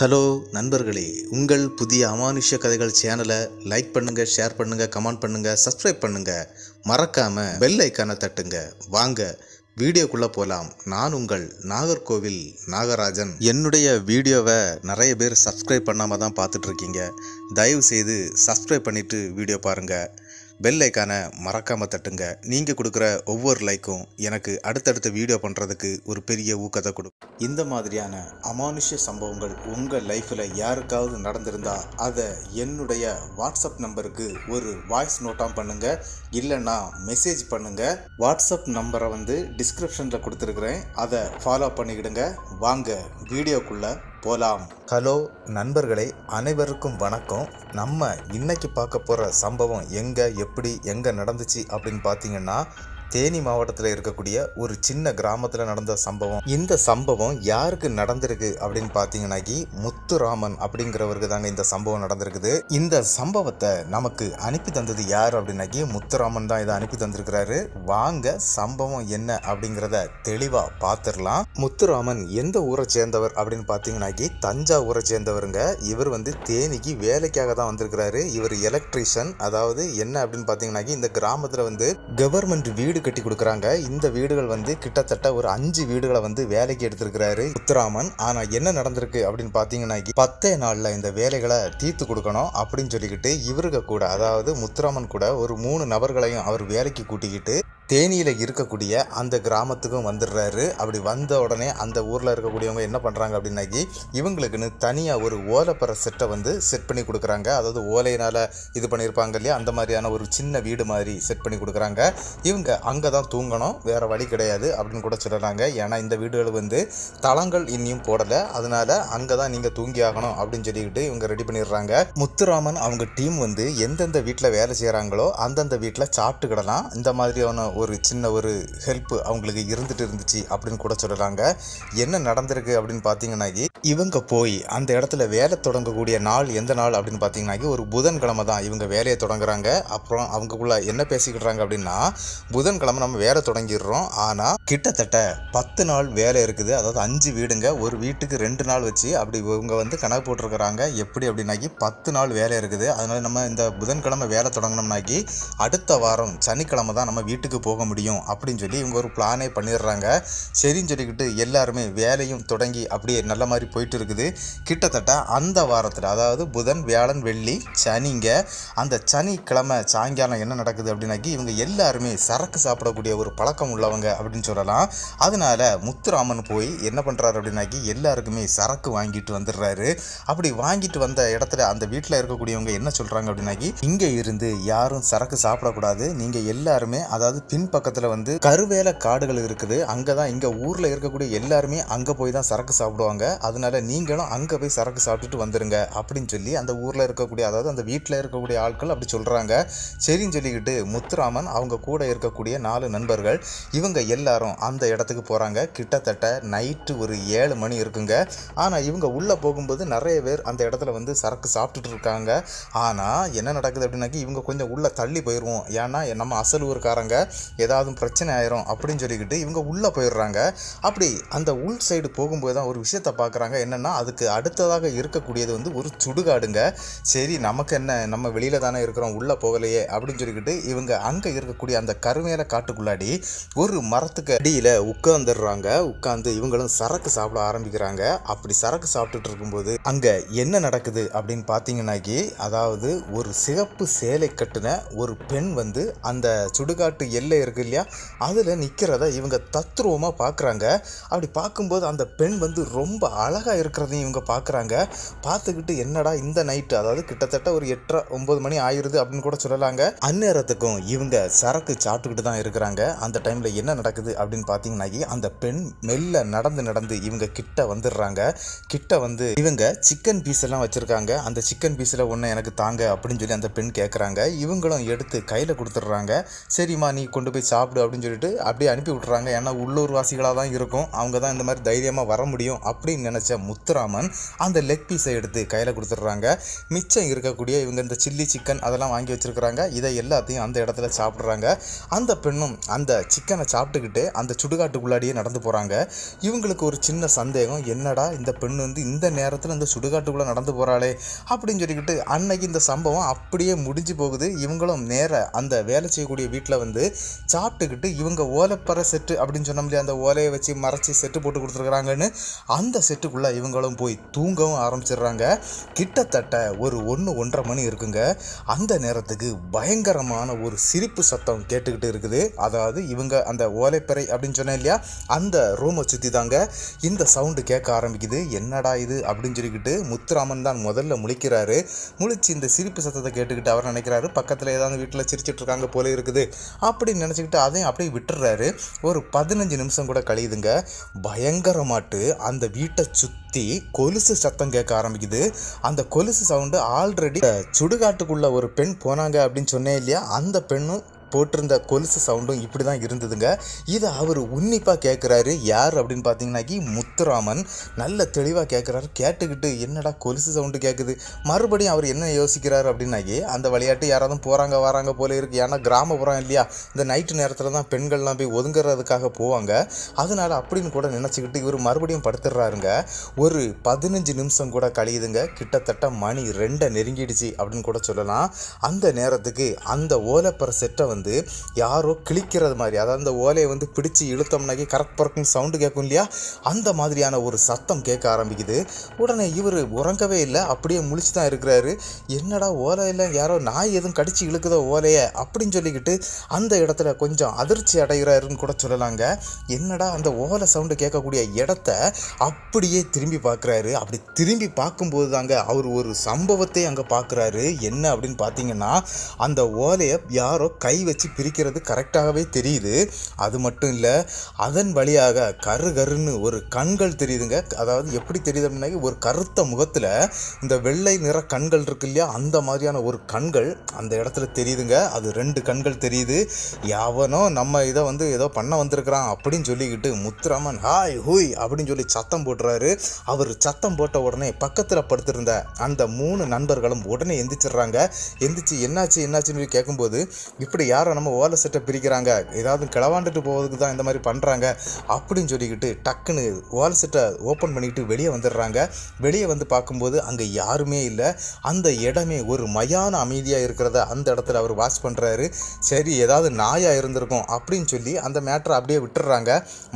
Hello நண்பர்களே உங்கள் புதிய அமானுஷ்ய கதைகள் சேனலை லைக் பண்ணுங்க ஷேர் பண்ணுங்க கமெண்ட் பண்ணுங்க சப்ஸ்கிரைப் பண்ணுங்க. மறக்காம பெல் ஐக்கானை தட்டுங்க. வாங்க வீடியோக்குள்ளே போகலாம் நான் உங்கள் நாகர்கோவில் நாகராஜன். என்னுடைய வீடியோவை நிறைய பேர் சப்ஸ்கிரைப் பண்ணாமல் தான் பார்த்துட்ருக்கீங்க தயவு செய்து சப்ஸ்கிரைப் பண்ணிவிட்டு வீடியோ பாருங்கள் பெல் ஐக்கானை மறக்காமல் தட்டுங்க. நீங்கள் கொடுக்குற ஒவ்வொரு லைக்கும் எனக்கு அடுத்தடுத்த வீடியோ பண்ணுறதுக்கு ஒரு பெரிய ஊக்கத்தை கொடுக்கும் இந்த மாதிரியான அமானுஷ்ய சம்பவங்கள் உங்கள் லைஃப்பில் யாருக்காவது நடந்திருந்தால் அதை என்னுடைய வாட்ஸ்அப் நம்பருக்கு ஒரு வாய்ஸ் நோட்டாக பண்ணுங்க. இல்லைன்னா மெசேஜ் பண்ணுங்க. வாட்ஸ்அப் நம்பரை வந்து டிஸ்கிரிப்ஷனில் கொடுத்துருக்குறேன். அதை ஃபாலோ பண்ணிக்கிடுங்க. வாங்க வீடியோக்குள்ளே போலாம். ஹலோ நண்பர்களே அனைவருக்கும் வணக்கம். நம்ம இன்னைக்கு பார்க்க போகிற சம்பவம் எங்கே எப்படி எங்கே நடந்துச்சு அப்படின்னு பார்த்தீங்கன்னா தேனி மாவட்டத்தில் இருக்கக்கூடிய ஒரு சின்ன கிராமத்தில் நடந்த சம்பவம். இந்த சம்பவம் யாருக்கு நடந்திருக்கு அப்படின்னு பார்த்தீங்கன்னாக்கி முத்துராமன் அப்படிங்கிறவருக்கு தாங்க இந்த சம்பவம் நடந்திருக்குது. இந்த சம்பவத்தை நமக்கு அனுப்பி தந்தது யார் அப்படின்னாக்கி முத்துராமன் தான் இதை அனுப்பி தந்திருக்கிறாரு. வாங்க சம்பவம் என்ன அப்படிங்கிறத தெளிவாக பார்த்துடலாம் முத்துராமன் எந்த ஊரை சேர்ந்தவர் அப்படின்னு பார்த்தீங்கன்னாக்கி தஞ்சாவூரை சேர்ந்தவருங்க. இவர் வந்து தேனிக்கு வேலைக்காக தான் வந்திருக்கிறாரு. இவர் எலக்ட்ரீஷியன் அதாவது என்ன அப்படின்னு பார்த்தீங்கன்னாக்கி இந்த கிராமத்தில் வந்து கவர்மெண்ட் வீடு கட்டி கொடுக்குறாங்க. இந்த வீடுகள் வந்து கிட்டத்தட்ட ஒரு அஞ்சு வீடுகளை வந்து வேலைக்கு எடுத்திருக்கிறாரு முத்துராமன் ஆனா என்ன நடந்திருக்கு அப்படின்னு பார்த்தீங்கன்னா பத்தே நாள்ல இந்த வேலைகளை தீர்த்து கொடுக்கணும் அப்படின்னு சொல்லிக்கிட்டு இவருக கூட அதாவது முத்துராமன் கூட ஒரு மூணு நபர்களையும் அவர் வேலைக்கு கூட்டிக்கிட்டு தேனியில் இருக்கக்கூடிய அந்த கிராமத்துக்கும் வந்துடுறாரு. அப்படி வந்த உடனே அந்த ஊரில் இருக்கக்கூடியவங்க என்ன பண்ணுறாங்க அப்படின்னாக்கி இவங்களுக்குன்னு தனியாக ஒரு ஓலைப்பற செட்டை வந்து செட் பண்ணி கொடுக்குறாங்க. அதாவது ஓலையினால் இது பண்ணியிருப்பாங்க இல்லையா? அந்த மாதிரியான ஒரு சின்ன வீடு மாதிரி செட் பண்ணி கொடுக்குறாங்க. இவங்க அங்கே தான் தூங்கணும் வேறு வழி கிடையாது அப்படின்னு கூட சொல்லுறாங்க ஏன்னா இந்த வீடுகள் வந்து தளங்கள் இன்னியும் போடலை. அதனால அங்கே தான் நீங்கள் தூங்கி ஆகணும் அப்படின்னு சொல்லிக்கிட்டு இவங்க ரெடி பண்ணிடுறாங்க. முத்துராமன் அவங்க டீம் வந்து எந்தெந்த வீட்டில் வேலை செய்கிறாங்களோ அந்தந்த வீட்டில் சாப்பிட்டுக்கிடலாம். இந்த மாதிரியான ஒரு சின்ன ஒரு ஹெல்ப் அவங்களுக்கு இருந்துட்டு இருந்துச்சு அப்படின்னு கூட சொல்கிறாங்க என்ன நடந்திருக்கு அப்படின்னு பார்த்தீங்கன்னாக்கி இவங்க போய் அந்த இடத்துல வேலை தொடங்கக்கூடிய நாள் எந்த நாள் அப்படின்னு பார்த்தீங்கன்னாக்கி ஒரு புதன்கிழமை தான் இவங்க வேலையை தொடங்குறாங்க. அப்புறம் அவங்கக்குள்ள என்ன பேசிக்கிடுறாங்க அப்படின்னா புதன்கிழமை நம்ம வேலை தொடங்கிடுறோம். ஆனால் கிட்டத்தட்ட பத்து நாள் வேலை இருக்குது. அதாவது அஞ்சு வீடுங்க. ஒரு வீட்டுக்கு ரெண்டு நாள் வச்சு அப்படி இவங்க வந்து கணக்கு போட்டிருக்கிறாங்க. எப்படி அப்படின்னாக்கி பத்து நாள் வேலை இருக்குது. அதனால நம்ம இந்த புதன்கிழமை வேலை தொடங்கினோம்னாக்கி அடுத்த வாரம் சனிக்கிழமை தான் நம்ம வீட்டுக்கு போக முடியும் அப்படின்னு சொல்லி இவங்க ஒரு பிளானே பண்ணிடுறாங்க. சரின்னு சொல்லிக்கிட்டு எல்லாருமே வேலையும் தொடங்கி அப்படியே நல்ல மாதிரி போயிட்டு இருக்குது. கிட்டத்தட்ட அந்த வாரத்தில் அதாவது புதன் வியாழன் வெள்ளி சனிங்க அந்த சனிக்கிழமை சாயங்காலம் என்ன நடக்குது அப்படின்னாக்கி இவங்க எல்லாருமே சரக்கு சாப்பிடக்கூடிய ஒரு பழக்கம் உள்ளவங்க அப்படின்னு சொல்லலாம். அதனால முத்துராமன் போய் என்ன பண்ணுறாரு அப்படின்னாக்கி எல்லாருக்குமே சரக்கு வாங்கிட்டு வந்துடுறாரு. அப்படி வாங்கிட்டு வந்த இடத்துல அந்த வீட்டில் இருக்கக்கூடியவங்க என்ன சொல்கிறாங்க அப்படின்னாக்கி இங்கே இருந்து யாரும் சரக்கு சாப்பிடக்கூடாது. நீங்கள் எல்லாருமே அதாவது பின்பக்கத்தில் வந்து கருவேல காடுகள் இருக்குது. அங்கே தான் இங்கே ஊரில் இருக்கக்கூடிய எல்லாருமே அங்கே போய் தான் சரக்கு சாப்பிடுவாங்க. அதனால நீங்களும் அங்கே போய் சரக்கு சாப்பிட்டுட்டு வந்துருங்க அப்படின்னு சொல்லி அந்த ஊரில் இருக்கக்கூடிய அதாவது அந்த வீட்டில் இருக்கக்கூடிய ஆட்கள் அப்படி சொல்கிறாங்க சரின்னு சொல்லிக்கிட்டு முத்துராமன் அவங்க கூட இருக்கக்கூடிய நாலு நண்பர்கள் இவங்க எல்லாரும் அந்த இடத்துக்கு போகிறாங்க கிட்டத்தட்ட நைட்டு ஒரு ஏழு மணி இருக்குங்க. ஆனால் இவங்க உள்ளே போகும்போது நிறைய பேர் அந்த இடத்துல வந்து சரக்கு சாப்பிட்டுட்டு இருக்காங்க. ஆனால் என்ன நடக்குது அப்படின்னாக்கி இவங்க கொஞ்சம் உள்ளே தள்ளி போயிடுவோம் ஏன்னா நம்ம அசல் ஊருக்காரங்க. ஏதாவது பிரச்சனை ஆயிரும் அப்படின்னு சொல்லிக்கிட்டு இவங்க உள்ளே போயிடுறாங்க. அப்படி அந்த உள் சைடு போகும்போது தான் ஒரு விஷயத்தை பார்க்குறாங்க. என்னென்னா அதுக்கு அடுத்ததாக இருக்கக்கூடியது வந்து ஒரு சுடுகாடுங்க. சரி நமக்கு என்ன நம்ம வெளியில் தானே இருக்கிறோம் உள்ளே போகலையே அப்படின்னு சொல்லிக்கிட்டு இவங்க அங்கே இருக்கக்கூடிய அந்த கருமையான காட்டுக்குள்ளாடி ஒரு மரத்துக்கு அடியில் உட்காந்துடுறாங்க உட்காந்து இவங்களும் சரக்கு சாப்பிட ஆரம்பிக்கிறாங்க. அப்படி சரக்கு சாப்பிட்டுட்டு இருக்கும்போது அங்கே என்ன நடக்குது அப்படின்னு பார்த்தீங்கன்னாக்கி அதாவது ஒரு சிகப்பு சேலை கட்டின ஒரு பெண் வந்து அந்த சுடுகாட்டு எல்லை இருக்கு இல்லையா? அதில் நிற்கிறத இவங்க தத்ரூபமாக பார்க்குறாங்க அப்படி பார்க்கும்போது அந்த பெண் வந்து ரொம்ப அழகாக இருக்கிறதையும் இவங்க பார்க்குறாங்க பார்த்துக்கிட்டு என்னடா இந்த நைட்டு அதாவது கிட்டத்தட்ட ஒரு எட்டரை ஒம்பது மணி ஆயிருது அப்படின்னு கூட சொல்லலாங்க. அந்நேரத்துக்கும் இவங்க சரக்கு சாப்பிட்டுக்கிட்டு தான் இருக்கிறாங்க. அந்த டைமில் என்ன நடக்குது அப்படின்னு பார்த்தீங்கன்னாக்கி அந்த பெண் மெல்ல நடந்து நடந்து இவங்க கிட்ட வந்துடுறாங்க. கிட்ட வந்து இவங்க சிக்கன் பீஸ் எல்லாம் வச்சுருக்காங்க. அந்த சிக்கன் பீஸில் ஒன்று எனக்கு தாங்க அப்படின்னு சொல்லி அந்த பெண் கேட்குறாங்க இவங்களும் எடுத்து கையில் கொடுத்துட்றாங்க. சரிம்மா நீ கொண்டு போய் சாப்பிடு அப்படின்னு சொல்லிட்டு அப்படியே அனுப்பி விட்றாங்க ஏன்னா உள்ளூர் வாசிகளாக தான் இருக்கும். அவங்க தான் இந்த மாதிரி தைரியமாக வர முடியும் அப்படின்னு நினச்ச முத்துராமன் அந்த லெக் பீஸை எடுத்து கையில் கொடுத்துட்றாங்க. மிச்சம் இருக்கக்கூடிய இவங்க இந்த சில்லி சிக்கன் அதெல்லாம் வாங்கி வச்சுருக்கிறாங்க. இதை எல்லாத்தையும் அந்த இடத்துல சாப்பிட்றாங்க. அந்த பெண்ணும் அந்த சிக்கனை சாப்பிட்டுக்கிட்டு அந்த சுடுகாட்டுக்குள்ளாடியே நடந்து போகிறாங்க இவங்களுக்கு ஒரு சின்ன சந்தேகம் என்னடா இந்த பெண் வந்து இந்த நேரத்தில் இந்த சுடுகாட்டுக்குள்ளே நடந்து போகிறாளே அப்படின்னு சொல்லிக்கிட்டு அன்னைக்கு இந்த சம்பவம் அப்படியே முடிஞ்சு போகுது. இவங்களும் நேர அந்த வேலை செய்யக்கூடிய வீட்டில் வந்து சாப்பிட்டுக்கிட்டு இவங்க ஓலைப்பறை செட்டு அப்படின்னு சொன்னோம் இல்லையா அந்த ஓலையை வச்சு மறைச்சி செட்டு போட்டு கொடுத்துருக்குறாங்கன்னு அந்த செட்டுக்குள்ளே இவங்களும் போய் தூங்கவும் ஆரம்பிச்சிடுறாங்க. கிட்டத்தட்ட ஒரு ஒன்று ஒன்றரை மணி இருக்குங்க. அந்த நேரத்துக்கு பயங்கரமான ஒரு சிரிப்பு சத்தம் கேட்டுக்கிட்டு இருக்குது. அதாவது இவங்க அந்த ஓலைப்பறை அப்படின்னு சொன்னேன் இல்லையா? அந்த ரூமை சுற்றி தாங்க இந்த சவுண்டு கேட்க ஆரம்பிக்குது. என்னடா இது அப்படின்னு சொல்லிக்கிட்டு முத்துராமன் தான் முதல்ல முழிக்கிறாரு. முழிச்சு இந்த சிரிப்பு சத்தத்தை கேட்டுக்கிட்டு அவர் நினைக்கிறாரு பக்கத்தில் ஏதாவது வீட்டில் சிரிச்சிட்ருக்காங்க போல இருக்குது. அப்படின்னு நினச்சிக்கிட்டு அதையும் அப்படியே விட்டுறாரு. ஒரு பதினஞ்சு நிமிஷம் கூட கழியுதுங்க. பயங்கரமாட்டு. அந்த வீட்டை சுற்றி கொலுசு சத்தம் கேட்க ஆரம்பிக்குது. அந்த கொலுசு சவுண்டு ஆல்ரெடி சுடுகாட்டுக்குள்ள ஒரு பெண் போனாங்க அப்படின்னு சொன்னேன் இல்லையா? அந்த பெண்ணும் போட்டிருந்த கொலுசு சவுண்டும் இப்படி தான் இருந்ததுங்க. இதை அவர் உன்னிப்பாக கேட்குறாரு யார் அப்படின்னு பார்த்தீங்கன்னாக்கி முத்துராமன். நல்ல தெளிவாக கேட்குறாரு கேட்டுக்கிட்டு என்னடா கொலுசு சவுண்டு கேட்குது மறுபடியும் அவர் என்ன யோசிக்கிறார் அப்படின்னாக்கி அந்த விளையாட்டு யாராவது போகிறாங்க வராங்க போல இருக்கு. ஏன்னா கிராமப்புறம் இல்லையா? இந்த நைட்டு நேரத்தில் தான் பெண்கள்லாம் போய் ஒதுங்குறதுக்காக போவாங்க. அதனால் அப்படின்னு கூட நினச்சிக்கிட்டு இவர் மறுபடியும் படுத்துடுறாருங்க. ஒரு பதினஞ்சு நிமிஷம் கூட கழியுதுங்க. கிட்டத்தட்ட மணி ரெண்டை நெருங்கிடுச்சு அப்படின்னு கூட சொல்லலாம். அந்த நேரத்துக்கு அந்த ஓலைப்பற செட்டை வந்து வந்து யாரோ கிழிக்கிறது மாதிரி. அதாவது அந்த ஓலையை வந்து பிடிச்சு இழுத்தோம்னாக்கி கரெக்ட் பறக்கும் சவுண்டு கேட்கும் இல்லையா? அந்த மாதிரியான ஒரு சத்தம் கேட்க ஆரம்பிக்குது. உடனே இவர் உறங்கவே இல்லை. அப்படியே முழிச்சு தான் இருக்கிறாரு. என்னடா ஓலையில் யாரோ நாய் எதுவும் கடிச்சு இழுக்குதோ ஓலையை? அப்படின்னு சொல்லிக்கிட்டு அந்த இடத்துல கொஞ்சம் அதிர்ச்சி அடைகிறாருன்னு கூட சொல்லலாங்க. என்னடா அந்த ஓலை சவுண்டு கேட்கக்கூடிய இடத்த அப்படியே திரும்பி பார்க்குறாரு. அப்படி திரும்பி பார்க்கும்போது தாங்க அவர் ஒரு சம்பவத்தை அங்கே பார்க்குறாரு. என்ன அப்படின்னு பார்த்தீங்கன்னா அந்த ஓலையை யாரோ கை வச்சு பிரிக்கிறது கரெக்டாகவே தெரியுது. அது மட்டும் இல்லை அதன் வழியாக கரு கருன்னு ஒரு கண்கள் தெரியுதுங்க. அதாவது எப்படி தெரியுது அப்படின்னா ஒரு கருத்த முகத்தில் இந்த வெள்ளை நிற கண்கள் இருக்கு இல்லையா அந்த மாதிரியான ஒரு கண்கள் அந்த இடத்துல தெரியுதுங்க. அது ரெண்டு கண்கள் தெரியுது. யாவனோ நம்ம இதை வந்து ஏதோ பண்ண வந்திருக்கிறான் அப்படின்னு சொல்லிக்கிட்டு முத்துராமன் ஹாய் ஹூய் அப்படின்னு சொல்லி சத்தம் போடுறாரு அவர் சத்தம் போட்ட உடனே பக்கத்தில் படுத்திருந்த அந்த மூணு நண்பர்களும் உடனே எந்திரிச்சிடுறாங்க. எந்திரிச்சு என்னாச்சு என்னாச்சுன்னு சொல்லி கேட்கும்போது இப்படி யாரை நம்ம ஓலை செட்டை பிரிக்கிறாங்க? ஏதாவது கிளவாண்டுட்டு போவதுக்கு தான் இந்த மாதிரி பண்ணுறாங்க அப்படின்னு சொல்லிக்கிட்டு டக்குன்னு ஓலை செட்டை ஓப்பன் பண்ணிக்கிட்டு வெளியே வந்துடுறாங்க. வெளியே வந்து பார்க்கும்போது அங்கே யாருமே இல்லை. அந்த இடமே ஒரு மயான அமைதியாக இருக்கிறத அந்த இடத்துல அவர் வாட்ச் பண்ணுறாரு சரி ஏதாவது நாயாக இருந்திருக்கும் அப்படின்னு சொல்லி அந்த மேட்டரை அப்படியே விட்டுடுறாங்க.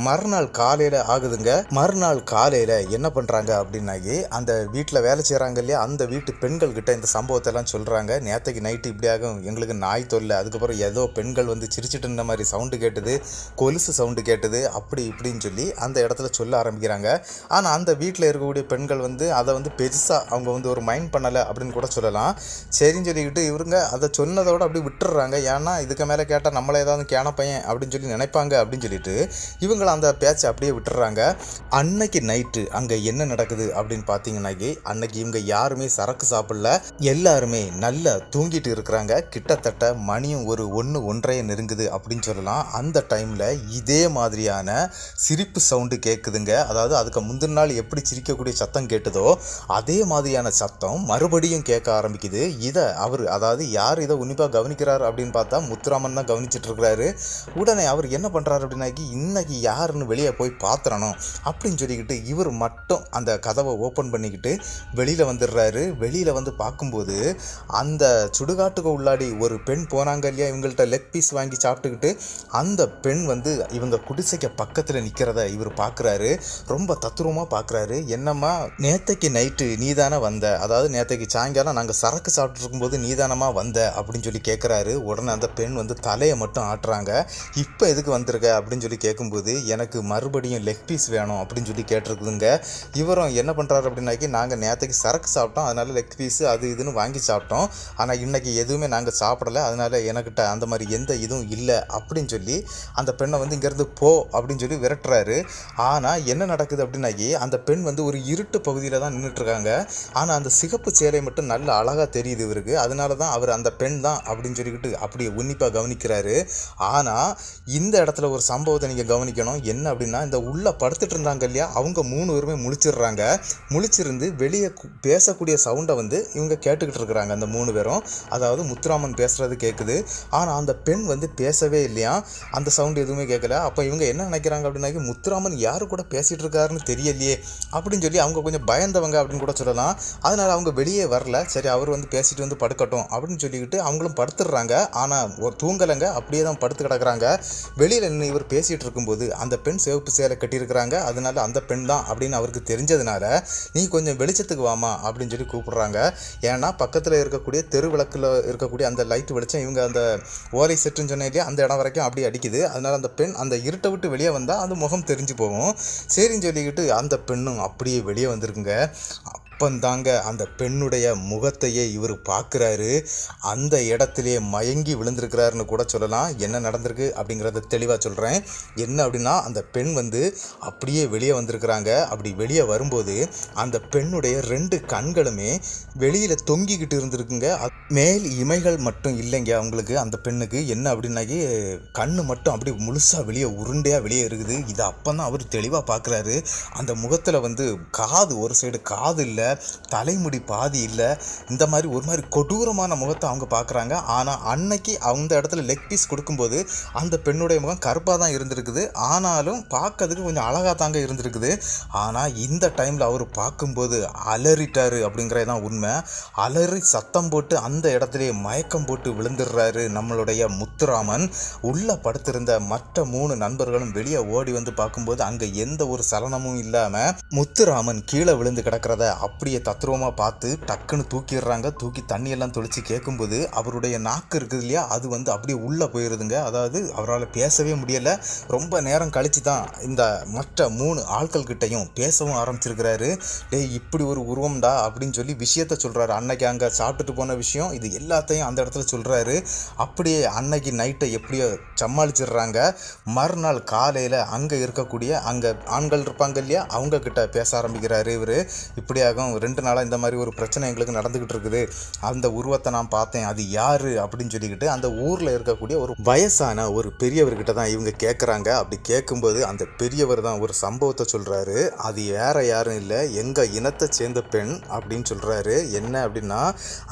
மறுநாள் காலையில் ஆகுதுங்க. மறுநாள் காலையில் என்ன பண்ணுறாங்க அப்படின்னாக்கி அந்த வீட்டில் வேலை செய்கிறாங்க இல்லையா? அந்த வீட்டு பெண்கள்கிட்ட இந்த சம்பவத்தை எல்லாம் சொல்கிறாங்க நேற்றுக்கு நைட்டு இப்படியாகும் எங்களுக்கு நாய் தொல்லை. அதுக்கப்புறம் ஏதோ பெண்கள் வந்து சிரிச்சிட்டு இருந்த மாதிரி சவுண்டு கேட்டது கொலுசு சவுண்டு கேட்டது அப்படி இப்படின்னு சொல்லி அந்த இடத்துல சொல்ல ஆரம்பிக்கிறாங்க. ஆனால் அந்த வீட்டில் இருக்கக்கூடிய பெண்கள் வந்து அதை வந்து பெருசாக அவங்க வந்து ஒரு மைண்ட் பண்ணலை அப்படின்னு கூட சொல்லலாம். சரின்னு சொல்லிக்கிட்டு இவருங்க அதை சொன்னதோட அப்படியே விட்டுடுறாங்க. ஏன்னா இதுக்கு மேலே கேட்டால் நம்மளை ஏதாவது கேன பையன் அப்படின்னு சொல்லி நினைப்பாங்க அப்படின்னு சொல்லிட்டு இவங்களை அந்த பேச்சை அப்படியே விட்டுறாங்க அன்னைக்கு நைட்டு அங்கே என்ன நடக்குது அப்படின்னு பார்த்தீங்கன்னாக்கி அன்னைக்கு இவங்க யாருமே சரக்கு சாப்பிடல. எல்லாருமே நல்லா தூங்கிட்டு இருக்கிறாங்க. கிட்டத்தட்ட மணியும் ஒரு ஒன்று ஒன்றைய நெருங்குது அப்படின்னு சொல்லலாம். அந்த டைமில் இதே மாதிரியான சிரிப்பு சவுண்டு கேட்குதுங்க அதாவது அதுக்கு முந்தின நாள் எப்படி சிரிக்கக்கூடிய சத்தம் கேட்டதோ அதே மாதிரியான சத்தம் மறுபடியும் கேட்க ஆரம்பிக்குது. இதை அவர் அதாவது யார் இதை உன்னிப்பாக கவனிக்கிறார் அப்படின்னு பார்த்தா முத்துராமன் தான் கவனிச்சிட்டு இருக்கிறாரு. உடனே அவர் என்ன பண்ணுறாரு அப்படின்னாக்கி இன்னைக்கு யாருன்னு வெளியே போய் பார்த்துறணும் அப்படின்னு சொல்லிக்கிட்டு இவர் மட்டும் அந்த கதவை ஓப்பன் பண்ணிக்கிட்டு வெளியில் வந்துடுறாரு. வெளியில் வந்து பார்க்கும்போது அந்த சுடுகாட்டுக்கு உள்ளாடி ஒரு பெண் போனாங்க இல்லையா இவங்கள்ட்ட லெக் பீஸ் வாங்கி சாப்பிட்டுக்கிட்டு அந்த பெண் வந்து இவங்க குடிசைக்கு பக்கத்தில் நிற்கிறத இவர் பார்க்குறாரு ரொம்ப தத்துரூபமாக பார்க்குறாரு என்னம்மா நேத்தைக்கு நைட்டு நீ தானே வந்த? அதாவது நேத்தைக்கு சாயங்காலம் நாங்கள் சரக்கு சாப்பிட்டு இருக்கும்போது நீ தானம்மா வந்த? அப்படின்னு சொல்லி கேட்குறாரு உடனே அந்த பெண் வந்து தலையை மட்டும் ஆட்டுறாங்க. இப்போ எதுக்கு வந்திருக்க? அப்படின்னு சொல்லி கேட்கும்போது எனக்கு மறுபடியும் லெக் பீஸ் வேணும் அப்படின்னு சொல்லி கேட்டிருக்குதுங்க. இவரும் என்ன பண்ணுறாரு அப்படின்னாக்கி நாங்கள் நேற்றுக்கு சரக்கு சாப்பிட்டோம். அதனால லெக் பீஸ் அது இதுன்னு வாங்கி சாப்பிட்டோம். ஆனால் இன்றைக்கி எதுவுமே நாங்கள் சாப்பிடல. அதனால் எனக்கிட்ட அந்த அந்த மாதிரி எந்த இதுவும் இல்லை அப்படின்னு சொல்லி அந்த பெண்ணை வந்து இங்கேருந்து போ அப்படின்னு சொல்லி விரட்டுறாரு. ஆனால் என்ன நடக்குது அப்படின்னாக்கி அந்த பெண் வந்து ஒரு இருட்டு பகுதியில் தான் நின்றுட்டுருக்காங்க ஆனால் அந்த சிகப்பு சேலை மட்டும் நல்ல அழகாக தெரியுது இவருக்கு. அதனால தான் அவர் அந்த பெண் தான் அப்படின்னு சொல்லிக்கிட்டு அப்படியே உன்னிப்பாக கவனிக்கிறாரு. ஆனால் இந்த இடத்துல ஒரு சம்பவத்தை நீங்கள் கவனிக்கணும். என்ன அப்படின்னா இந்த உள்ளே படுத்துட்டு இருந்தாங்க இல்லையா? அவங்க மூணு பேருமே முழிச்சிடுறாங்க. முழிச்சிருந்து வெளியே பேசக்கூடிய சவுண்டை வந்து இவங்க கேட்டுக்கிட்டு இருக்கிறாங்க அந்த மூணு பேரும். அதாவது முத்துராமன் பேசுகிறது கேட்குது ஆனால் ஆனால் அந்த பெண் வந்து பேசவே இல்லையா? அந்த சவுண்ட் எதுவுமே கேட்கல அப்போ இவங்க என்ன நினைக்கிறாங்க அப்படின்னாக்கி முத்துராமன் யாரு கூட பேசிகிட்டு இருக்காருன்னு தெரியலையே அப்படின்னு சொல்லி அவங்க கொஞ்சம் பயந்தவங்க அப்படின்னு கூட சொல்லலாம். அதனால் அவங்க வெளியே வரல. சரி அவர் வந்து பேசிட்டு வந்து படுக்கட்டும் அப்படின்னு சொல்லிக்கிட்டு அவங்களும் படுத்துடுறாங்க. ஆனால் ஒரு தூங்கலைங்க. அப்படியே தான் படுத்து கிடக்குறாங்க. வெளியில் நின்று இவர் பேசிகிட்டு இருக்கும்போது அந்த பெண் சிவப்பு சேலை கட்டியிருக்கிறாங்க. அதனால அந்த பெண் தான் அப்படின்னு அவருக்கு தெரிஞ்சதுனால நீ கொஞ்சம் வெளிச்சத்துக்கு வாமா அப்படின்னு சொல்லி கூப்பிடுறாங்க. ஏன்னா பக்கத்தில் இருக்கக்கூடிய தெரு விளக்கில் இருக்கக்கூடிய அந்த லைட் வெளிச்சம் இவங்க அந்த ஓலை செட்டுன்னு சொன்னேன் இல்லையா அந்த இடம் வரைக்கும் அப்படியே அடிக்குது. அதனால் அந்த பெண் அந்த இருட்டை விட்டு வெளியே வந்தால் அந்த முகம் தெரிஞ்சு போகும். சரின்னு சொல்லிக்கிட்டு அந்த பெண்ணும் அப்படியே வெளியே வந்திருக்குங்க. அப்பந்தாங்க அந்த பெண்ணுடைய முகத்தையே இவர் பார்க்குறாரு. அந்த இடத்திலே மயங்கி விழுந்திருக்கிறாருன்னு கூட சொல்லலாம். என்ன நடந்திருக்கு அப்படிங்கிறத தெளிவாக சொல்கிறேன் என்ன அப்படின்னா அந்த பெண் வந்து அப்படியே வெளியே வந்திருக்கிறாங்க. அப்படி வெளியே வரும்போது அந்த பெண்ணுடைய ரெண்டு கண்களுமே வெளியில் தொங்கிக்கிட்டு இருந்திருக்குங்க. மேல் இமைகள் மட்டும் இல்லைங்க அவங்களுக்கு. அந்த பெண்ணுக்கு என்ன அப்படின்னாக்கி கண்ணு மட்டும் அப்படியே முழுசாக வெளியே உருண்டையாக வெளியே இருக்குது. இதை அப்போ தான் அவர் தெளிவாக பார்க்குறாரு. அந்த முகத்தில் வந்து காது ஒரு சைடு காது இல்லை. தலைமுடி பாதி இல்லை. இந்த மாதிரி ஒரு மாதிரி கொடூரமான முகத்தை அவங்க பார்க்குறாங்க. ஆனால் அன்னைக்கு அந்த இடத்துல லெக் பீஸ் கொடுக்கும்போது அந்த பெண்ணுடைய முகம் கருப்பாக தான் இருந்திருக்குது. ஆனாலும் பார்க்கறதுக்கு கொஞ்சம் அழகாக தாங்க இருந்திருக்குது. ஆனால் இந்த டைமில் அவர் பார்க்கும்போது அலறிட்டாரு அப்படிங்கிறது தான் உண்மை. அலறி சத்தம் போட்டு அந்த இடத்துலையே மயக்கம் போட்டு விழுந்துடுறாரு நம்மளுடைய முத்துராமன். உள்ளே படுத்திருந்த மற்ற மூணு நண்பர்களும் வெளியே ஓடி வந்து பார்க்கும்போது அங்கே எந்த ஒரு சலனமும் இல்லாமல் முத்துராமன் கீழே விழுந்து கிடக்கிறத அப்படியே தத்ரூபமாக பார்த்து டக்குன்னு தூக்கிடுறாங்க. தூக்கி தண்ணியெல்லாம் தொளிச்சு கேட்கும்போது அவருடைய நாக்கு இருக்குது இல்லையா? அது வந்து அப்படியே உள்ளே போயிருதுங்க. அதாவது அவரால் பேசவே முடியலை. ரொம்ப நேரம் கழித்து தான் இந்த மற்ற மூணு ஆட்கள் கிட்டையும் பேசவும் ஆரம்பிச்சிருக்கிறாரு. டேய் இப்படி ஒரு உருவம்டா அப்படின்னு சொல்லி விஷயத்த சொல்கிறாரு அன்னைக்கு அங்கே சாப்பிட்டுட்டு போன விஷயம் இது எல்லாத்தையும் அந்த இடத்துல சொல்கிறாரு அப்படியே அன்னைக்கு நைட்டை எப்படியோ சமாளிச்சிடுறாங்க. மறுநாள் காலையில் அங்கே இருக்கக்கூடிய அங்கே ஆண்கள் இருப்பாங்க இல்லையா? அவங்கக்கிட்ட பேச ஆரம்பிக்கிறாரு இவர். இப்படியாகும் ரெண்டு நாளாக இந்த மாதிரி ஒரு பிரச்சனை எங்களுக்கு நடந்துக்கிட்டு இருக்குது. அந்த உருவத்தை நான் பார்த்தேன். அது யாரு அப்படின்னு சொல்லிக்கிட்டு அந்த ஊரில் இருக்கக்கூடிய ஒரு வயசான ஒரு பெரியவர்கிட்ட தான் இவங்க கேட்குறாங்க அப்படி கேட்கும்போது அந்த பெரியவர் தான் ஒரு சம்பவத்தை சொல்கிறாரு அது வேற யாரும் இல்லை. எங்கள் இனத்தை சேர்ந்த பெண் அப்படின்னு சொல்கிறாரு என்ன அப்படின்னா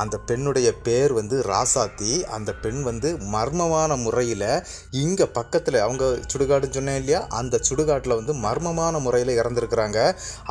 அந்த பெண்ணுடைய பேர் வந்து ராசாத்தி. அந்த பெண் வந்து மர்மமான முறையில் இங்கே பக்கத்தில் அவங்க சுடுகாடுன்னு சொன்னேன் இல்லையா? அந்த சுடுகாட்டில் வந்து மர்மமான முறையில் இறந்துருக்குறாங்க.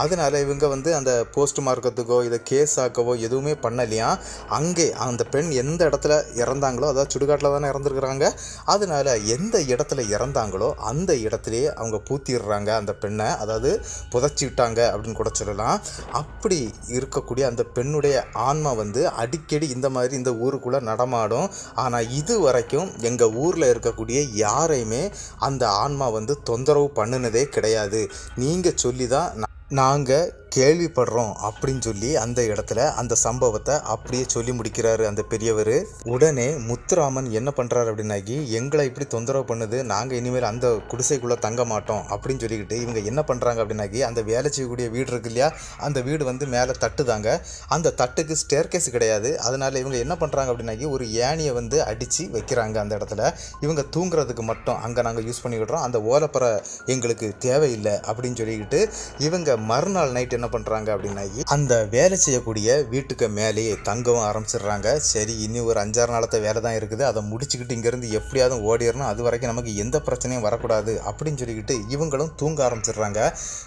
அதனால இவங்க வந்து அந்த போஸ்ட் மார்க்கத்துக்கோ இதை கேஸ் ஆக்கவோ எதுவுமே பண்ணலையா? அங்கே அந்த பெண் எந்த இடத்துல இறந்தாங்களோ அதாவது சுடுகாட்டில் தானே இறந்துருக்குறாங்க. அதனால் எந்த இடத்துல இறந்தாங்களோ அந்த இடத்துலையே அவங்க பூத்திடுறாங்க அந்த பெண்ணை. அதாவது புதைச்சி விட்டாங்க அப்படின்னு கூட சொல்லலாம். அப்படி இருக்கக்கூடிய அந்த பெண்ணுடைய ஆன்மா வந்து அடிக்கடி இந்த மாதிரி இந்த ஊருக்குள்ளே நடமாடும். ஆனால் இது வரைக்கும் எங்கள் ஊரில் இருக்கக்கூடிய யாரையுமே அந்த ஆன்மா வந்து தொந்தரவு பண்ணினதே கிடையாது. நீங்கள் சொல்லி தான் நாங்கள் கேள்விப்படுறோம் அப்படின்னு சொல்லி அந்த இடத்துல அந்த சம்பவத்தை அப்படியே சொல்லி முடிக்கிறாரு அந்த பெரியவர். உடனே முத்துராமன் என்ன பண்ணுறாரு அப்படின்னாக்கி எங்களை இப்படி தொந்தரவு பண்ணுது நாங்கள் இனிமேல் அந்த குடிசைக்குள்ளே தங்க மாட்டோம் அப்படின்னு சொல்லிக்கிட்டு இவங்க என்ன பண்ணுறாங்க அப்படின்னாக்கி அந்த வேலை செய்யக்கூடிய வீடு இருக்கு இல்லையா அந்த வீடு வந்து மேலே தட்டுதாங்க. அந்த தட்டுக்கு ஸ்டேர்கேஸ் கிடையாது. அதனால இவங்க என்ன பண்ணுறாங்க அப்படின்னாக்கி ஒரு ஏணியை வந்து அடித்து வைக்கிறாங்க அந்த இடத்துல. இவங்க தூங்குறதுக்கு மட்டும் அங்கே நாங்கள் யூஸ் பண்ணிக்கிட்டுறோம் அந்த ஓலப்பறை எங்களுக்கு தேவையில்லை அப்படின்னு சொல்லிக்கிட்டு இவங்க மறுநாள் நைட்டு என்ன பண்ணுறாங்க அப்படின்னாக்கி அந்த வேலை செய்யக்கூடிய வீட்டுக்கு மேலேயே தங்கவும் ஆரம்பிச்சிடுறாங்க. சரி இனி ஒரு அஞ்சாறு நாளத்தை வேலை தான் இருக்குது. அதை முடிச்சுக்கிட்டு இங்கேருந்து எப்படியாவது ஓடிடணும். அது வரைக்கும் நமக்கு எந்த பிரச்சனையும் வரக்கூடாது அப்படின்னு சொல்லிக்கிட்டு இவங்களும் தூங்க ஆரம்பிச்சிடுறாங்க.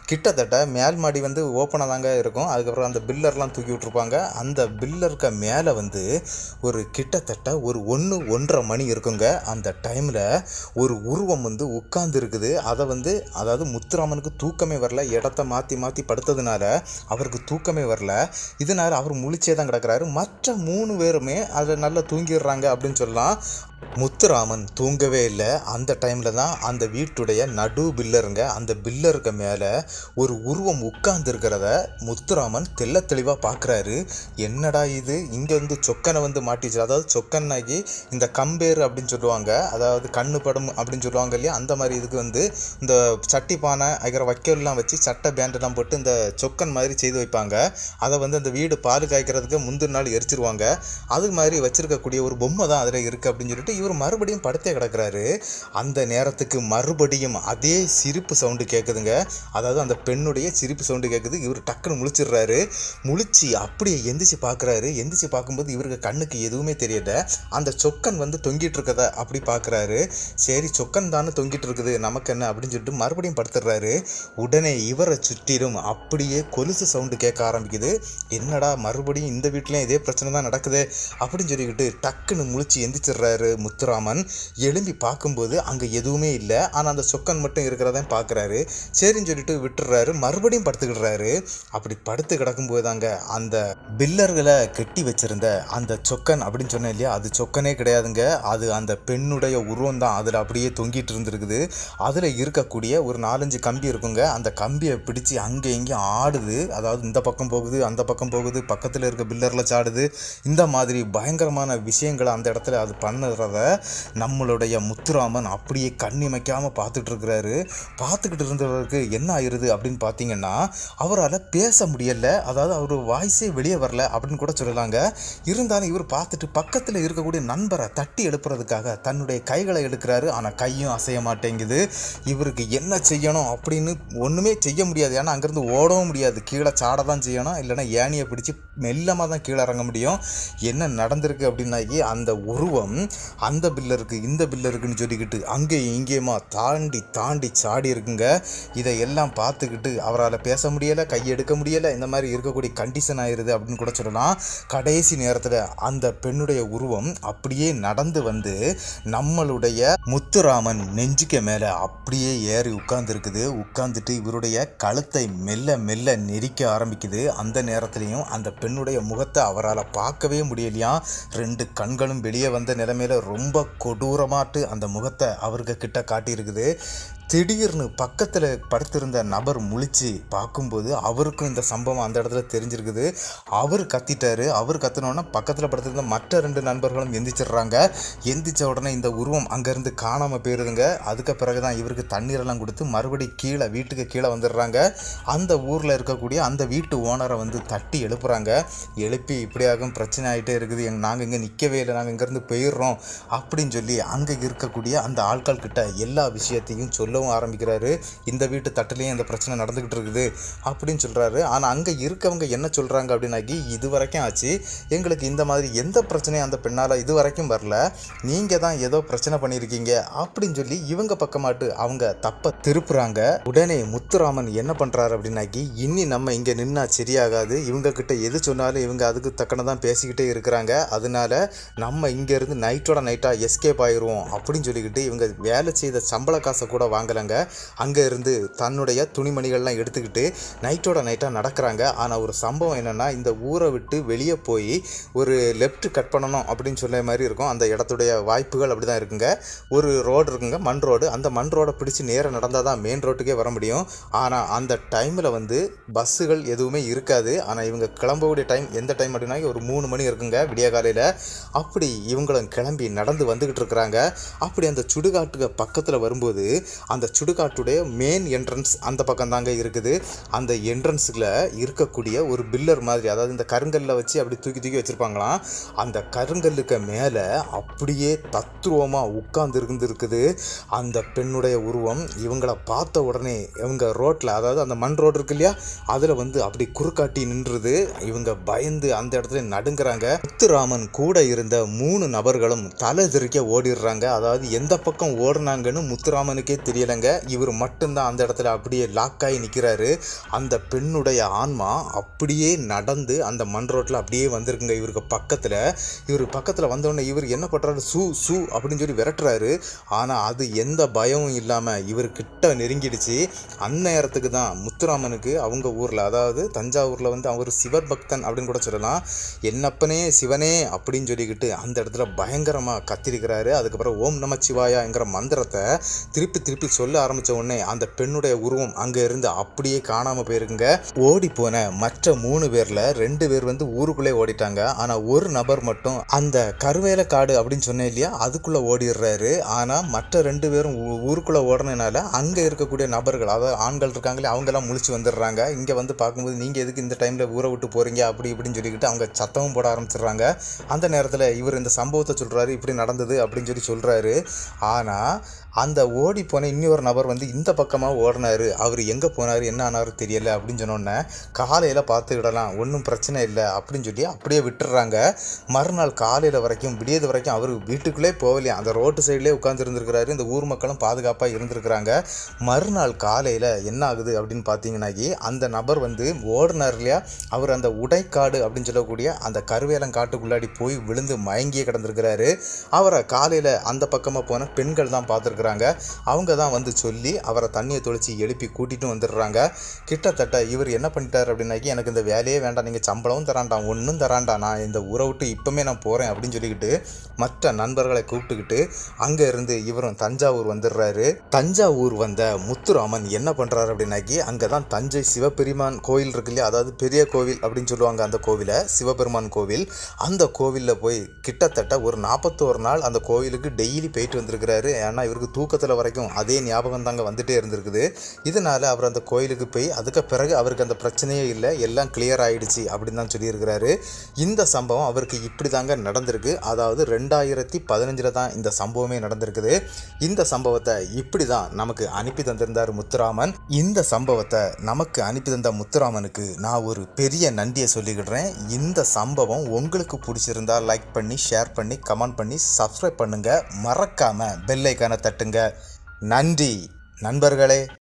கிட்டத்தட்ட மேல் மாடி வந்து ஓப்பனாக தாங்க இருக்கும். அதுக்கப்புறம் அந்த பில்லர்லாம் தூக்கி விட்ருப்பாங்க அந்த பில்லருக்கு மேலே வந்து ஒரு கிட்டத்தட்ட ஒரு ஒன்று ஒன்றரை மணி இருக்குங்க. அந்த டைமில் ஒரு உருவம் வந்து உட்கார்ந்து இருக்குது அதை வந்து அதாவது முத்துராமனுக்கு தூக்கமே வரல. இடத்த மாற்றி மாற்றி படுத்ததுனால அவருக்கு தூக்கமே வரல. இதனால அவர் முழிச்சே தான் கிடக்குறாரு. மற்ற மூணு பேருமே அதில் நல்லா தூங்கிடுறாங்க அப்படின்னு சொல்லலாம். முத்துராமன் தூங்கவே இல்லை. அந்த டைமில் தான் அந்த வீட்டுடைய நடு பில்லருங்க அந்த பில்லருக்கு மேலே ஒரு உருவம் உட்கார்ந்துருக்கிறத முத்துராமன் தெள்ள தெளிவாக பார்க்குறாரு என்னடா இது? இங்கே வந்து சொக்கனை வந்து மாட்டிச்சு. அதாவது சொக்கன்னாகி இந்த கம்பேர் அப்படின்னு சொல்லுவாங்க. அதாவது கண்ணு படம் அப்படின்னு சொல்லுவாங்க இல்லையா? அந்த மாதிரி இதுக்கு வந்து இந்த சட்டி பானை அதுக்கிற வைக்கோல்லாம் வச்சு சட்டை பேண்டெல்லாம் போட்டு இந்த சொக்கன் மாதிரி செய்து வைப்பாங்க. அதை வந்து அந்த வீடு பால் காய்க்கிறதுக்கு முந்தின நாள் எரிச்சிருவாங்க. அது மாதிரி வச்சுருக்கக்கூடிய ஒரு பொம்மை தான் அதில் இருக்குது அப்படின்னு சொல்லிட்டு இவர் மறுபடியும் படுத்தே கிடக்குறாரு. அந்த நேரத்துக்கு மறுபடியும் அதே சிரிப்பு சவுண்டு கேட்குதுங்க அதாவது அந்த பெண்ணுடைய சிரிப்பு சவுண்டு கேட்குது இவர் டக்குன்னு முழிச்சிடுறாரு. முழிச்சு அப்படியே எந்திரிச்சு பார்க்குறாரு எந்திரிச்சு பார்க்கும்போது இவருக்கு கண்ணுக்கு எதுவுமே தெரியல. அந்த சொக்கன் வந்து தொங்கிட்டு இருக்கதா அப்படி பார்க்குறாரு சரி சொக்கன் தானே தொங்கிட்டு இருக்குது. நமக்கு என்ன அப்படின்னு சொல்லிட்டு மறுபடியும் படுத்துடுறாரு. உடனே இவரை சுற்றிலும் அப்படியே கொலுசு சவுண்டு கேட்க ஆரம்பிக்குது. என்னடா மறுபடியும் இந்த வீட்லேயும் இதே பிரச்சனை தான் நடக்குது அப்படின்னு சொல்லிக்கிட்டு டக்குன்னு முழிச்சு எந்திரிச்சிடுறாரு. முத்துராமன் எழும்பி பார்க்கும்போது அங்கே எதுவுமே இல்லை. ஆனால் அந்த சொக்கன் மட்டும் இருக்கிறதான் பார்க்குறாரு. சரின்னு சொல்லிட்டு விட்டுறாரு மறுபடியும் படுத்துக்கிடுறாரு. அப்படி படுத்து கிடக்கும்போது தாங்க அந்த பில்லர்களை கெட்டி வச்சிருந்த அந்த சொக்கன் அப்படின்னு சொன்னேன் இல்லையா? அது சொக்கனே கிடையாதுங்க. அது அந்த பெண்ணுடைய உருவம் தான். அதில் அப்படியே தொங்கிட்டு இருந்திருக்குது. அதில் இருக்கக்கூடிய ஒரு நாலஞ்சு கம்பி இருக்குங்க. அந்த கம்பியை பிடிச்சி அங்கே இங்கேயும் ஆடுது. அதாவது இந்த பக்கம் போகுது அந்த பக்கம் போகுது பக்கத்தில் இருக்க பில்லரில் சாடுது. இந்த மாதிரி பயங்கரமான விஷயங்களை அந்த இடத்துல அது பண்ணுறத நம்மளுடைய முத்துராமன் அப்படியே கண்ணிமைக்காமல் பார்த்துட்டு இருக்கிறாரு பார்த்துக்கிட்டு இருந்தவருக்கு என்ன ஆயிருது அப்படின்னு பார்த்தீங்கன்னா அவரால் பேச முடியல. அதாவது அவர் வாய்ஸே வெளியே வரல அப்படின்னு கூட சொல்லலாங்க. இருந்தாலும் இவர் பார்த்துட்டு பக்கத்தில் இருக்கக்கூடிய நண்பரை தட்டி எழுப்புறதுக்காக தன்னுடைய கைகளை எடுக்கிறாரு ஆனால் கையும் அசைய மாட்டேங்குது. இவருக்கு என்ன செய்யணும் அப்படின்னு ஒன்றுமே செய்ய முடியாது. ஏன்னா அங்கேருந்து ஓடவும் முடியாது. கீழே சாட தான் செய்யணும். இல்லைன்னா ஏனியை பிடிச்சி மெல்லமாக தான் கீழே இறங்க முடியும். என்ன நடந்திருக்கு அப்படின்னாக்கி அந்த உருவம் அந்த பில்லருக்கு இந்த பில்லருக்குன்னு சொல்லிக்கிட்டு அங்கேயும் இங்கேயுமா தாண்டி தாண்டி சாடி இருக்குங்க. இதை எல்லாம் பார்த்துக்கிட்டு அவரால் பேச முடியலை கையெடுக்க முடியலை இந்த மாதிரி இருக்கக்கூடிய கண்டிஷன் ஆயிடுது அப்படின்னு கூட சொல்லலாம். கடைசி நேரத்தில் அந்த பெண்ணுடைய உருவம் அப்படியே நடந்து வந்து நம்மளுடைய முத்துராமன் நெஞ்சுக்க மேலே அப்படியே ஏறி உட்கார்ந்துருக்குது. உட்காந்துட்டு இவருடைய கழுத்தை மெல்ல மெல்ல நெரிக்க ஆரம்பிக்குது. அந்த நேரத்துலையும் அந்த பெண்ணுடைய முகத்தை அவரால் பார்க்கவே முடியலையா ரெண்டு கண்களும் வெளியே வந்த நிலைமையில ரொம்ப கொடூரமாட்டு அந்த முகத்தை அவர்கிட்ட காட்டியிருக்குது. திடீர்னு பக்கத்தில் படுத்திருந்த நபர் முழிச்சு பார்க்கும்போது அவருக்கும் இந்த சம்பவம் அந்த இடத்துல தெரிஞ்சிருக்குது. அவர் கத்திட்டாரு. அவர் கத்தினோடனே பக்கத்தில் படுத்திருந்த மற்ற ரெண்டு நண்பர்களும் எந்திரிச்சிடுறாங்க. எந்திரிச்ச உடனே இந்த உருவம் அங்கேருந்து காணாமல் போயிருதுங்க. அதுக்கு பிறகு தான் இவருக்கு தண்ணீரெல்லாம் கொடுத்து மறுபடி கீழே வீட்டுக்கு கீழே வந்துடுறாங்க. அந்த ஊரில் இருக்கக்கூடிய அந்த வீட்டு ஓனரை வந்து தட்டி எழுப்புறாங்க. எழுப்பி இப்படியாகும் பிரச்சனை ஆகிட்டே இருக்குது. எங் நாங்கள் இங்கே நிற்கவே இல்லை. நாங்கள் இங்கேருந்து போயிடுறோம். அப்படின்னு சொல்லி அங்கே இருக்கக்கூடிய அந்த ஆட்கள் கிட்ட எல்லா விஷயத்தையும் சொல்லி சொல்லவும் ஆரம்பிக்கிறாரு. இந்த வீட்டு தட்டுலேயும் இந்த பிரச்சனை நடந்துக்கிட்டு இருக்குது அப்படின்னு சொல்கிறாரு ஆனால் அங்கே இருக்கவங்க என்ன சொல்கிறாங்க அப்படின்னாக்கி இது வரைக்கும் ஆச்சு. எங்களுக்கு இந்த மாதிரி எந்த பிரச்சனையும் அந்த பெண்ணால் இது வரைக்கும் வரல. நீங்கள் தான் ஏதோ பிரச்சனை பண்ணியிருக்கீங்க அப்படின்னு சொல்லி இவங்க பக்கமாட்டு அவங்க தப்பை திருப்புறாங்க. உடனே முத்துராமன் என்ன பண்ணுறாரு அப்படின்னாக்கி இனி நம்ம இங்கே நின்னா சரியாகாது. இவங்க கிட்ட எது சொன்னாலும் இவங்க அதுக்கு தக்கன தான் பேசிக்கிட்டே இருக்கிறாங்க. அதனால நம்ம இங்கேருந்து நைட்டோட நைட்டாக எஸ்கேப் ஆயிடுவோம் அப்படின்னு சொல்லிக்கிட்டு இவங்க வேலை செய்த சம்பள காசை கூட வாங்கலைங்க. அங்கே இருந்து தன்னுடைய துணிமணிகள்லாம் எடுத்துக்கிட்டு நைட்டோட நைட்டாக நடக்கிறாங்க. ஆனால் ஒரு சம்பவம் என்னென்னா இந்த ஊரை விட்டு வெளியே போய் ஒரு லெஃப்ட் கட் பண்ணணும் அப்படின்னு சொல்ல மாதிரி இருக்கும். அந்த இடத்துடைய வாய்ப்புகள் அப்படி தான் இருக்குங்க. ஒரு ரோடு இருக்குங்க மண் ரோடு அந்த மண் ரோடை பிடிச்சி நேராக நடந்தால் தான் மெயின் ரோட்டுக்கே வர முடியும். ஆனால் அந்த டைமில் வந்து பஸ்ஸுகள் எதுவுமே இருக்காது. ஆனால் இவங்க கிளம்பக்கூடிய டைம் எந்த டைம் அப்படின்னா ஒரு மூணு மணி இருக்குங்க விடிய காலையில். அப்படி இவங்களும் கிளம்பி நடந்து வந்துக்கிட்டு இருக்கிறாங்க. அப்படி அந்த சுடுகாட்டுக்கு பக்கத்தில் வரும்போது அந்த சுடுகாட்டுடைய மெயின் என்ட்ரன்ஸ் அந்த பக்கம் தாங்க இருக்குது. அந்த என்ட்ரன்ஸில் இருக்கக்கூடிய ஒரு பில்லர் மாதிரி அதாவது இந்த கருங்கல்ல வச்சு அப்படி தூக்கி தூக்கி வச்சுருப்பாங்களாம். அந்த கருங்கல்லுக்கு மேலே அப்படியே தத்ரூபமாக உட்கார்ந்து இருந்திருக்குது. அந்த பெண்ணுடைய உருவம் இவங்களை பார்த்த உடனே இவங்க ரோட்டில் அதாவது அந்த மண் ரோடு இருக்கு இல்லையா அதில் வந்து அப்படி குறுக்காட்டி நின்றுது. இவங்க பயந்து அந்த இடத்துல நடுங்கிறாங்க. முத்துராமன் கூட இருந்த மூணு நபர்களும் தலை திருக்க ஓடிடுறாங்க. அதாவது எந்த பக்கம் ஓடுனாங்கன்னு முத்துராமனுக்கே தெரியாது. முடியலைங்க இவர் மட்டும்தான் அந்த இடத்துல அப்படியே லாக் ஆகி நிற்கிறாரு அந்த பெண்ணுடைய ஆன்மா அப்படியே நடந்து அந்த மண் ரோட்டில் அப்படியே வந்திருக்குங்க இவருக்கு பக்கத்தில். இவர் பக்கத்தில் வந்தோடனே இவர் என்ன பண்ணுறாரு சூ சூ அப்படின்னு சொல்லி விரட்டுறாரு. ஆனால் அது எந்த பயமும் இல்லாமல் இவர் கிட்ட நெருங்கிடுச்சு. அந்நேரத்துக்கு தான் முத்துராமனுக்கு அவங்க ஊரில் அதாவது தஞ்சாவூரில் வந்து அவர் சிவர் பக்தன் அப்படின்னு கூட சொல்லலாம். என்னப்பனே சிவனே அப்படின்னு சொல்லிக்கிட்டு அந்த இடத்துல பயங்கரமாக கத்திருக்கிறாரு. அதுக்கப்புறம் ஓம் நம சிவாயாங்கிற மந்திரத்தை திருப்பி திருப்பி சொல்ல ஆரம்பித்த உடனே அந்த பெண்ணுடைய உருவம் அங்கே இருந்து அப்படியே காணாமல் போயிருக்குங்க. ஓடி போன மற்ற மூணு பேரில் ரெண்டு பேர் வந்து ஊருக்குள்ளே ஓடிட்டாங்க. ஆனால் ஒரு நபர் மட்டும் அந்த கருவேல காடு அப்படின்னு சொன்னேன் இல்லையா? அதுக்குள்ளே ஓடிடுறாரு. ஆனால் மற்ற ரெண்டு பேரும் ஊ- ஊருக்குள்ளே ஓடுனதுனால அங்கே இருக்கக்கூடிய நபர்கள் அதாவது ஆண்கள் இருக்காங்களே அவங்கெல்லாம் முழிச்சு வந்துடுறாங்க. இங்கே வந்து பார்க்கும்போது நீங்கள் எதுக்கு இந்த டைமில் ஊரை விட்டு போகிறீங்க அப்படி இப்படின்னு சொல்லிக்கிட்டு அவங்க சத்தமும் போட ஆரம்பிச்சிடுறாங்க. அந்த நேரத்தில் இவர் இந்த சம்பவத்தை சொல்கிறாரு இப்படி நடந்தது அப்படின்னு சொல்லி சொல்கிறாரு ஆனால் அந்த ஓடி போன இன்னொரு நபர் வந்து இந்த பக்கமாக ஓடினார். அவர் எங்கே போனார் என்ன ஆனாரு தெரியல அப்படின்னு சொன்னோன்னே காலையில் பார்த்துக்கிடலாம் ஒன்றும் பிரச்சனை இல்லை அப்படின்னு சொல்லி அப்படியே விட்டுடுறாங்க. மறுநாள் காலையில் வரைக்கும் விடியது வரைக்கும் அவர் வீட்டுக்குள்ளே போகலையா. அந்த ரோட்டு சைட்லேயே உட்காந்துருந்துருக்கிறாரு இந்த ஊர் மக்களும் பாதுகாப்பாக இருந்திருக்கிறாங்க. மறுநாள் காலையில் என்ன ஆகுது அப்படின்னு பார்த்தீங்கன்னாக்கி அந்த நபர் வந்து ஓடினார் இல்லையா? அவர் அந்த உடைக்காடு அப்படின்னு சொல்லக்கூடிய அந்த கருவேலங்காட்டுக்குள்ளாடி போய் விழுந்து மயங்கியே கிடந்திருக்கிறாரு. அவரை காலையில் அந்த பக்கமாக போன பெண்கள் தான் பார்த்துருக்குறாங்க. அவங்க தான் வந்து சொல்லி அவரை தண்ணியை தொளிச்சு எழுப்பி கூட்டிகிட்டு வந்துடுறாங்க. கிட்டத்தட்ட இவர் என்ன பண்ணிட்டார் அப்படின்னாக்கி எனக்கு இந்த வேலையே வேண்டாம். நீங்கள் சம்பளமும் தராண்டாம். ஒன்றும் தராண்டா நான் இந்த ஊரை விட்டு இப்போமே நான் போகிறேன் அப்படின்னு சொல்லிக்கிட்டு மற்ற நண்பர்களை கூப்பிட்டுக்கிட்டு அங்கே இருந்து இவரும் தஞ்சாவூர் வந்துடுறாரு. தஞ்சாவூர் வந்த முத்துராமன் என்ன பண்ணுறாரு அப்படின்னாக்கி அங்கே தான் தஞ்சை சிவபெருமான் கோயில் இருக்கு இல்லையா? அதாவது பெரிய கோவில் அப்படின்னு சொல்லுவாங்க அந்த கோவிலை சிவபெருமான் கோவில். அந்த கோவிலில் போய் கிட்டத்தட்ட ஒரு நாற்பத்தோரு நாள் அந்த கோவிலுக்கு டெய்லி போயிட்டு வந்திருக்கிறாரு. ஏன்னா இவருக்கு தூக்கத்தில் வரைக்கும் அதே ஞாபகம் தாங்க வந்துகிட்டே இருந்திருக்குது. இதனால் அவர் அந்த கோயிலுக்கு போய் அதுக்கு பிறகு அவருக்கு அந்த பிரச்சனையே இல்லை எல்லாம் கிளியர் ஆகிடுச்சு அப்படின்னு தான் சொல்லியிருக்கிறாரு. இந்த சம்பவம் அவருக்கு இப்படி தாங்க நடந்திருக்கு. அதாவது ரெண்டாயிரத்தி பதினஞ்சில் தான் இந்த சம்பவமே நடந்திருக்குது. இந்த சம்பவத்தை இப்படி தான் நமக்கு அனுப்பி தந்திருந்தார் முத்துராமன். இந்த சம்பவத்தை நமக்கு அனுப்பி தந்த முத்துராமனுக்கு நான் ஒரு பெரிய நன்றியை சொல்லிக்கிடுறேன். இந்த சம்பவம் உங்களுக்கு பிடிச்சிருந்தா லைக் பண்ணி ஷேர் பண்ணி கமெண்ட் பண்ணி சப்ஸ்கிரைப் பண்ணுங்கள் மறக்காமல் பெல்லைக்கான தட்டு காட்டுங்க நன்றி நண்பர்களே.